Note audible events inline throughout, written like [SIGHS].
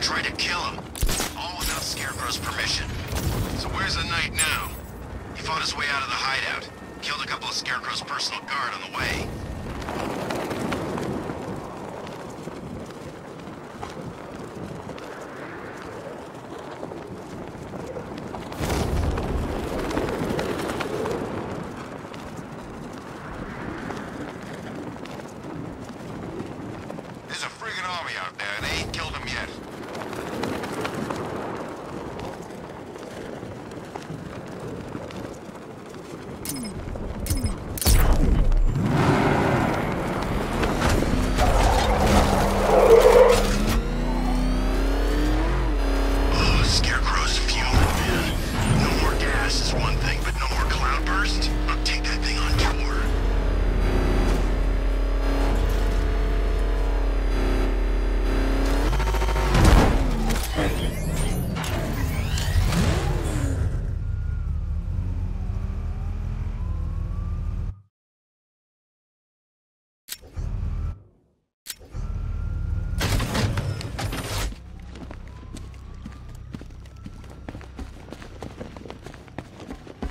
tried to kill him. All without Scarecrow's permission. So where's the Knight now? He fought his way out of the hideout. Killed a couple of Scarecrow's personal guard on the way.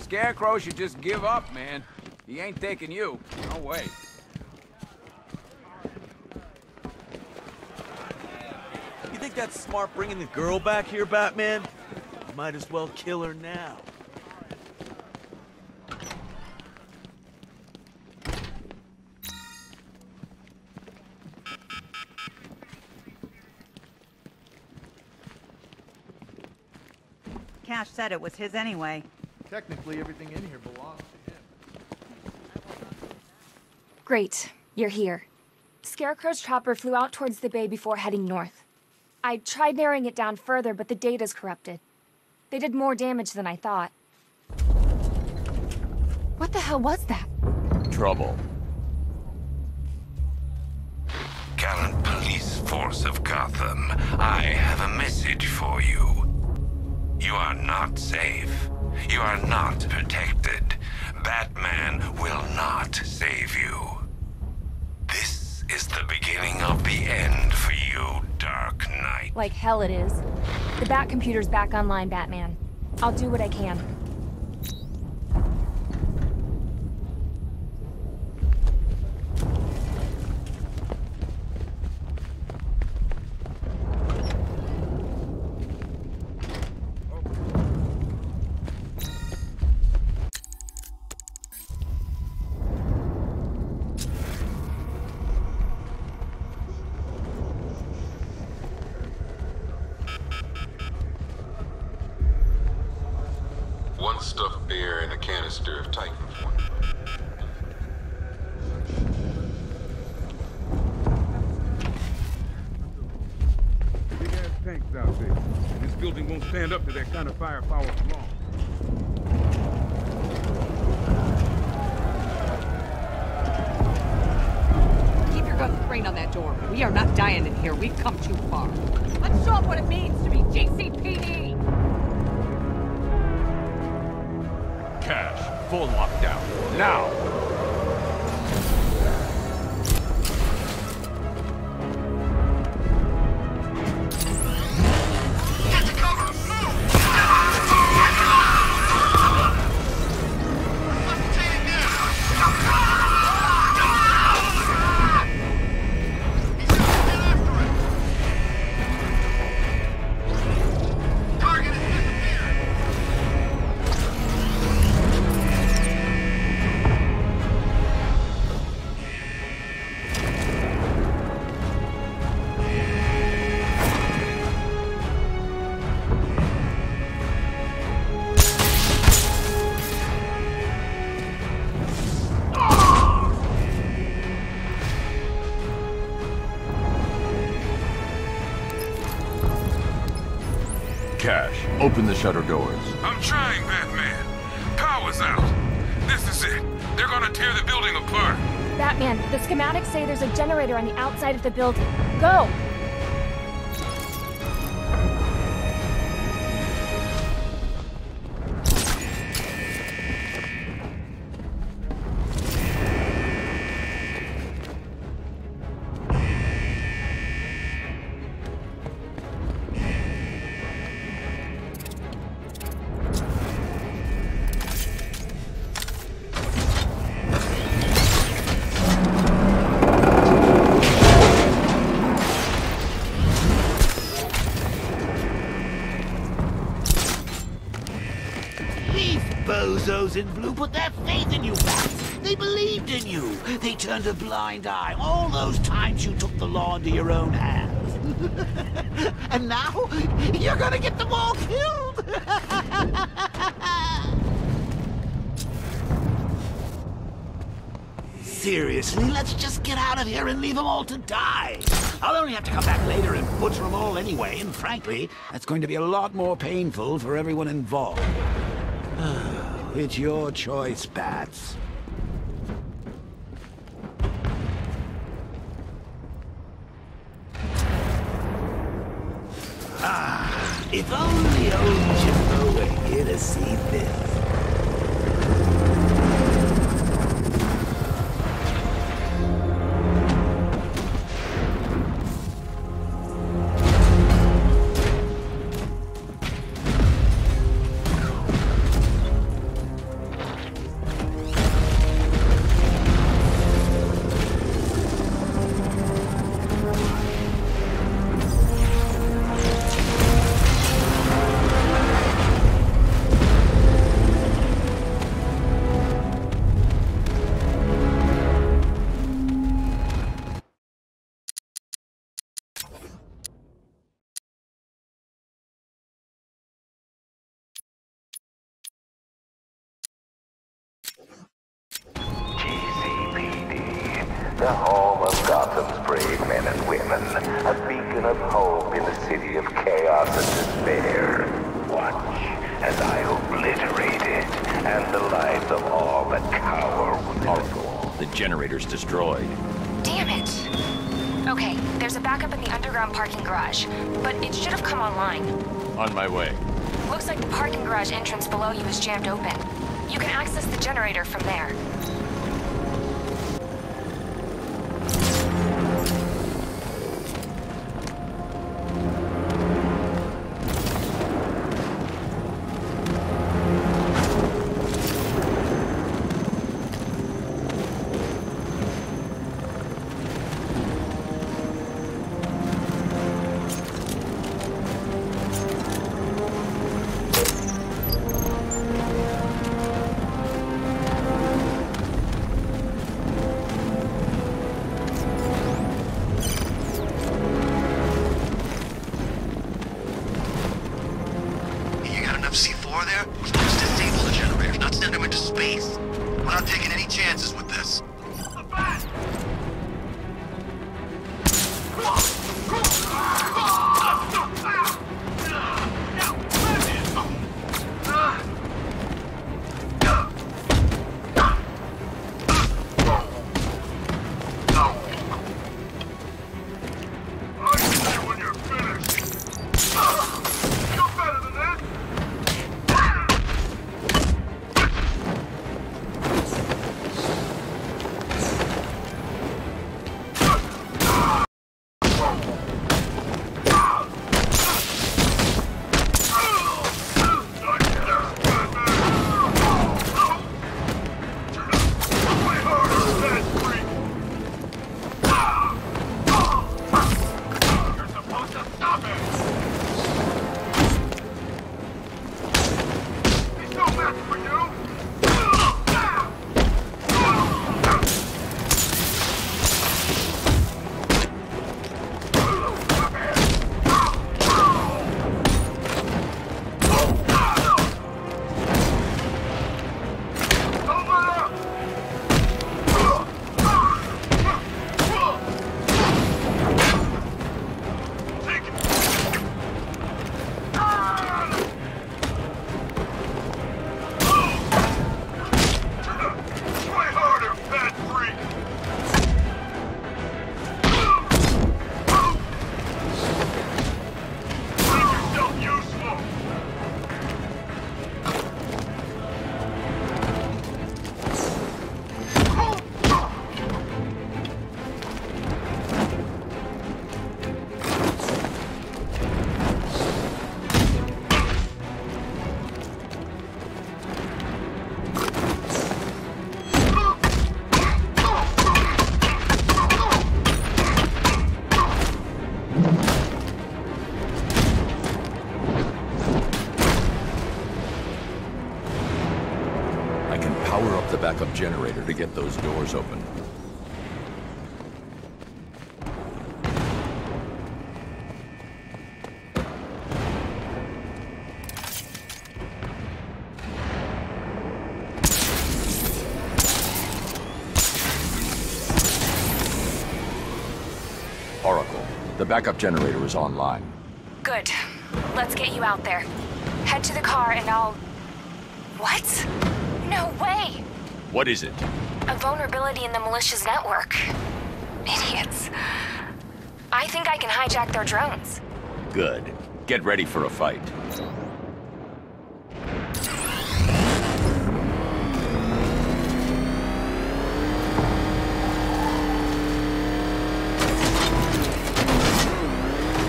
Scarecrow should just give up, man. He ain't taking you. No way. You think that's smart bringing the girl back here, Batman? Might as well kill her now. Cash said it was his anyway. Technically, everything in here belongs to him. Great, you're here. Scarecrow's chopper flew out towards the bay before heading north. I tried narrowing it down further, but the data's corrupted. They did more damage than I thought. What the hell was that? Trouble. Gallant police force of Gotham, I have a message for you. You are not safe. You are not protected. Batman will not save you. This is the beginning of the end for you, Dark Knight. Like hell it is. The Bat computer's back online, Batman. I'll do what I can. One stuffed bear and a canister of Titan for me. Big ass tanks out there. And this building won't stand up to that kind of firepower for long. Keep your gun trained on that door. We are not dying in here. We've come too far. Let's show 'em what it means to be GCPD. Cash, full lockdown. Now! Open the shutter doors. I'm trying, Batman. Power's out. This is it. They're gonna tear the building apart. Batman, the schematics say there's a generator on the outside of the building. Go! Bozos in blue put their faith in you, Bats. They believed in you. They turned a blind eye all those times you took the law into your own hands. [LAUGHS] and now, you're gonna get them all killed! [LAUGHS] Seriously, let's just get out of here and leave them all to die. I'll only have to come back later and butcher them all anyway, and frankly, that's going to be a lot more painful for everyone involved. [SIGHS] [SIGHS] it's your choice, Bats. Ah, if only old Jimbo were here to see this. The home of Gotham's brave men and women, a beacon of hope in a city of chaos and despair. Watch as I obliterate it, and the lives of all that cower within its walls. The generator's destroyed. Damn it! Okay, there's a backup in the underground parking garage, but it should have come online. On my way. Looks like the parking garage entrance below you is jammed open. You can access the generator from there. C4 there? We're supposed to disable the generators, not send them into space. We're not taking any chances with Oracle, the backup generator is online. Good. Let's get you out there. Head to the car and I'll... What? No way! What is it? A vulnerability in the militia's network. Idiots. I think I can hijack their drones. Good. Get ready for a fight.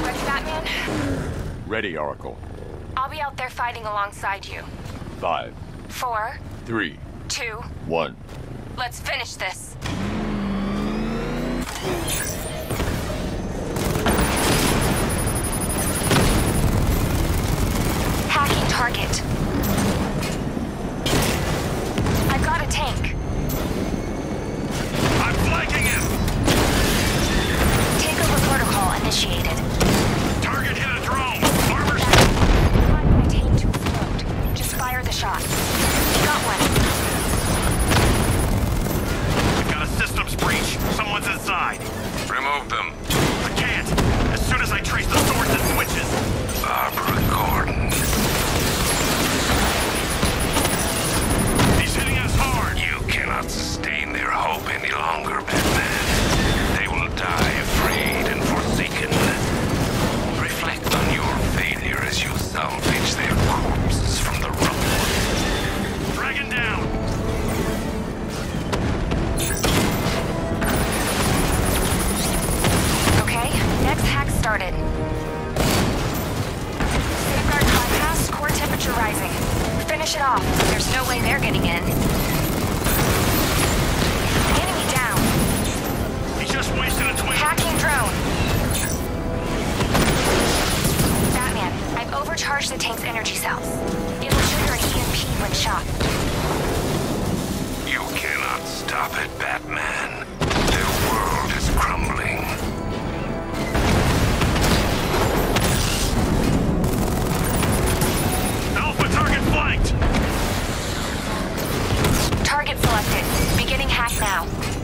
Ready, Batman? Ready, Oracle. I'll be out there fighting alongside you. Five, Four, three, two, one. let's finish this. Hacking target. I've got a tank. I'm flanking him! Takeover protocol initiated. Finish it off. There's no way they're getting in. Enemy down. He just wasted a twin. Hacking drone. Batman, I've overcharged the tank's energy cells. It will trigger an EMP when shot. You cannot stop it, Batman. Target selected. Beginning hack now.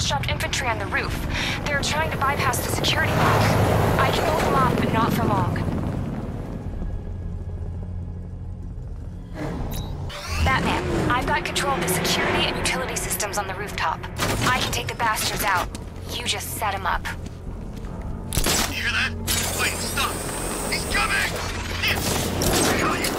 Dropped infantry on the roof. They're trying to bypass the security lock. I can hold them off, but not for long. Batman, I've got control of the security and utility systems on the rooftop. I can take the bastards out. You just set them up. You hear that? Wait, stop! He's coming! Hell you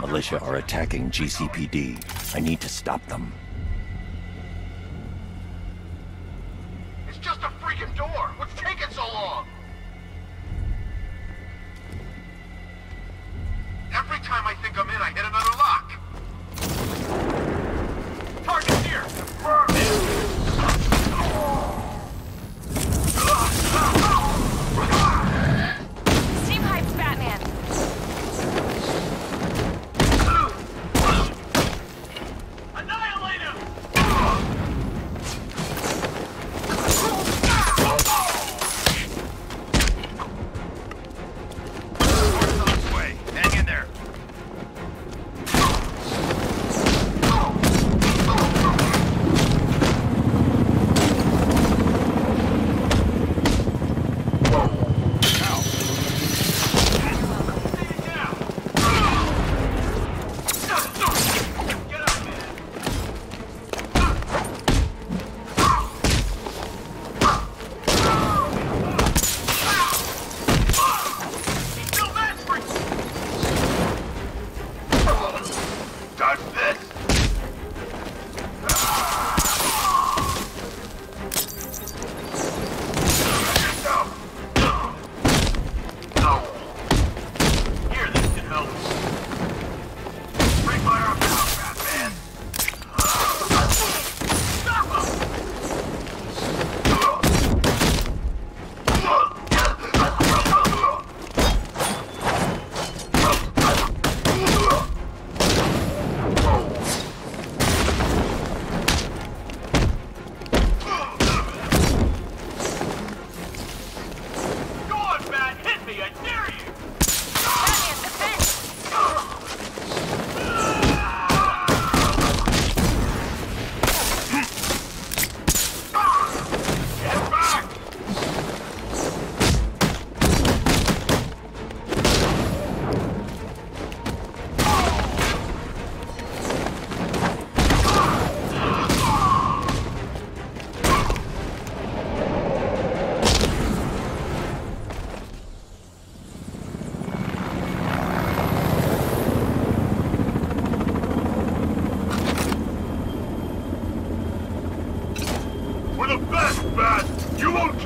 Militia are attacking GCPD. I need to stop them. I'm.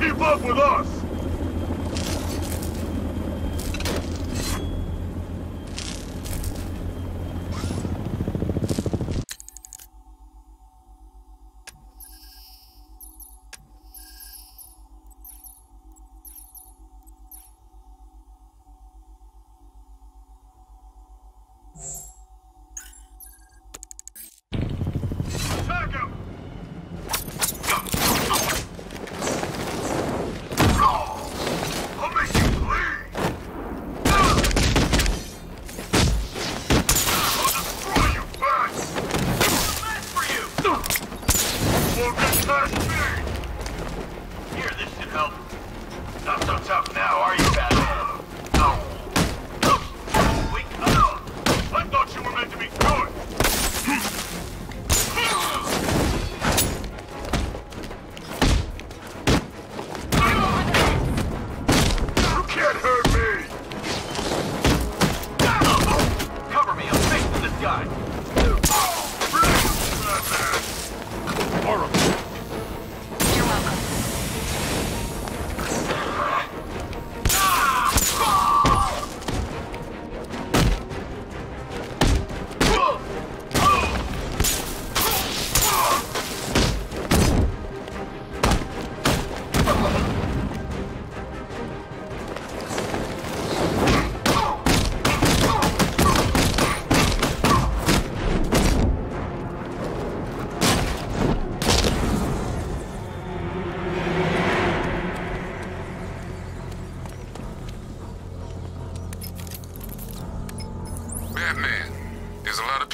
Keep up with us!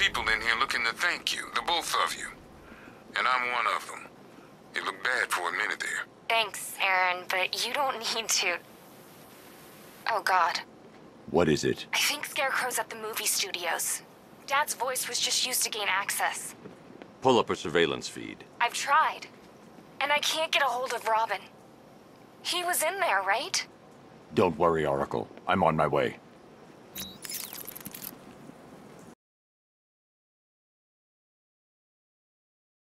People in here looking to thank you, the both of you. And I'm one of them. It looked bad for a minute there. Thanks, Aaron, but you don't [LAUGHS] need to. Oh, God. What is it? I think Scarecrow's at the movie studios. Dad's voice was just used to gain access. Pull up a surveillance feed. I've tried. And I can't get a hold of Robin. He was in there, right? Don't worry, Oracle. I'm on my way.